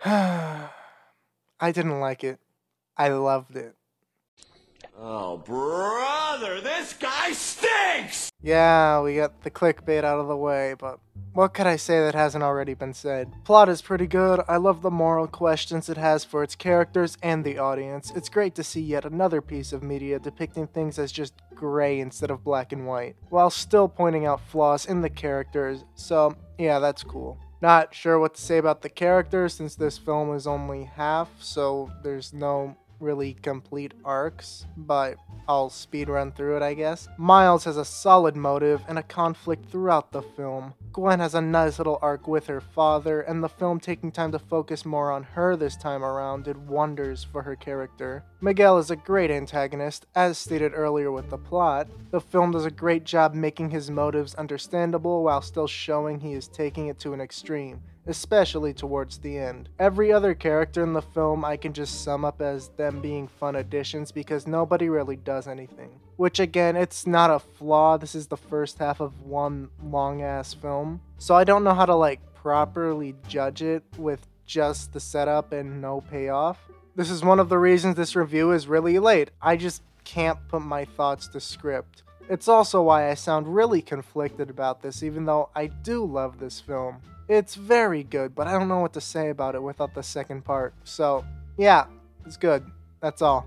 I didn't like it. I loved it. Oh, brother, this guy stinks! Yeah, we got the clickbait out of the way, but what could I say that hasn't already been said? Plot is pretty good. I love the moral questions it has for its characters and the audience. It's great to see yet another piece of media depicting things as just gray instead of black and white, while still pointing out flaws in the characters. So, yeah, that's cool. Not sure what to say about the characters since this film is only half, so there's no really complete arcs, but I'll speed run through it, I guess. Miles has a solid motive and a conflict throughout the film. Gwen has a nice little arc with her father, and the film taking time to focus more on her this time around did wonders for her character. Miguel is a great antagonist, as stated earlier with the plot. The film does a great job making his motives understandable while still showing he is taking it to an extreme especially towards the end. Every other character in the film I can just sum up as them being fun additions because nobody really does anything. Which again, it's not a flaw, this is the first half of one long ass film. So I don't know how to like properly judge it with just the setup and no payoff. This is one of the reasons this review is really late. I just can't put my thoughts to script. It's also why I sound really conflicted about this, even though I do love this film. It's very good, but I don't know what to say about it without the second part. So, yeah, it's good. That's all.